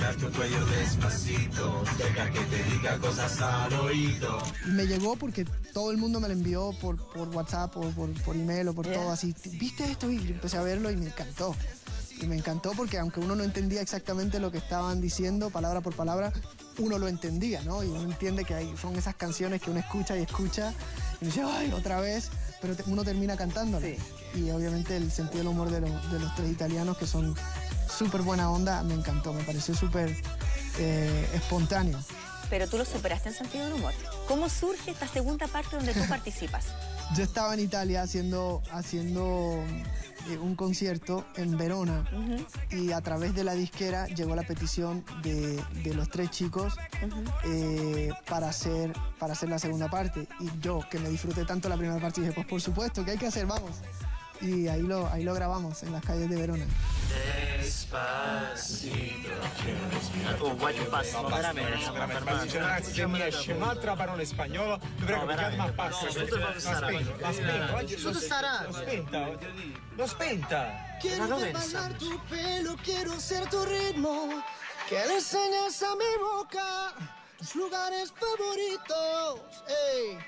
estirar tu cuello despacito, deja que te diga cosas al oído. Y me llegó porque todo el mundo me lo envió por, por WhatsApp o por, por email o por Yeah. todo así. ¿Viste esto? Y empecé a verlo y me encantó. Y me encantó porque aunque uno no entendía exactamente lo que estaban diciendo, palabra por palabra, uno lo entendía, ¿no? Y uno entiende que hay, son esas canciones que uno escucha y escucha y dice, ay, otra vez, pero uno termina cantándola. Sí. Y obviamente el sentido del humor de, los- de los tres italianos que son súper buena onda, me encantó, me pareció súper eh, espontáneo. Pero tú lo superaste en sentido del humor. ¿Cómo surge esta segunda parte donde tú participas? Yo estaba en Italia haciendo, haciendo eh, un concierto en Verona y a través de la disquera llegó la petición de, de los tres chicos eh, para, hacer, para hacer la segunda parte. Y yo, que me disfruté tanto la primera parte, dije, pues por supuesto, ¿qué hay que hacer? Vamos. Y ahí lo, ahí lo grabamos, en las calles de Verona. Despacito, un'altra parola in spagnolo, prego, spenta. L'ho spenta. Quiero tu pelo, quiero ser tu ritmo, le a mi boca tus lugares favoritos. ey,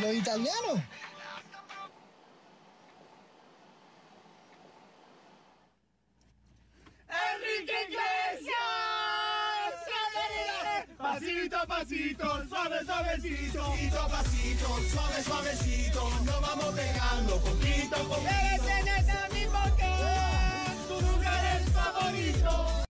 ¿Los italianos? Pasito a pasito, suave, suavecito. Pasito a pasito, suave, suavecito. Nos vamos pegando poquito a poquito.